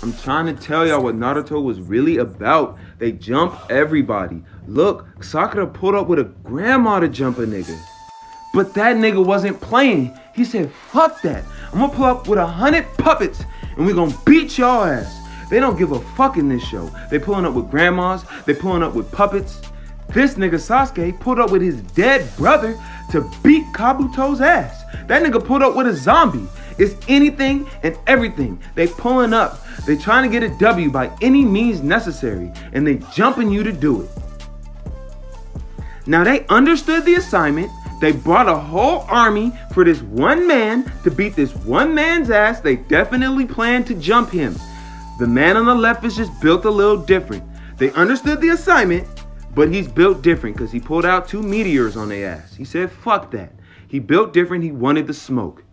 I'm trying to tell y'all what Naruto was really about. They jump everybody. Look, Sakura pulled up with a grandma to jump a nigga. But that nigga wasn't playing. He said, fuck that. I'm gonna pull up with a hundred puppets and we gonna beat y'all ass. They don't give a fuck in this show. They pulling up with grandmas, they pulling up with puppets. This nigga Sasuke pulled up with his dead brother to beat Kabuto's ass. That nigga pulled up with a zombie. It's anything and everything. They pulling up. They trying to get a W by any means necessary, and they jumping you to do it. Now they understood the assignment. They brought a whole army for this one man to beat this one man's ass. They definitely planned to jump him. The man on the left is just built a little different. They understood the assignment, but he's built different because he pulled out two meteors on their ass. He said, fuck that. He built different. He wanted the smoke.